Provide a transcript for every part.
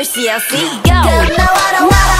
your CLC. Go. Girl, no, I don't wanna.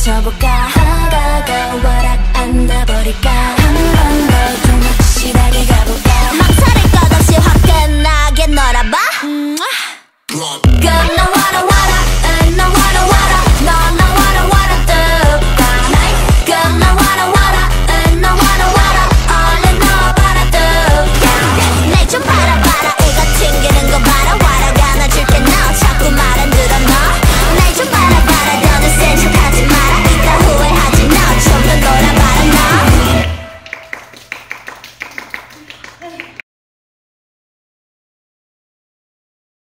맞춰볼까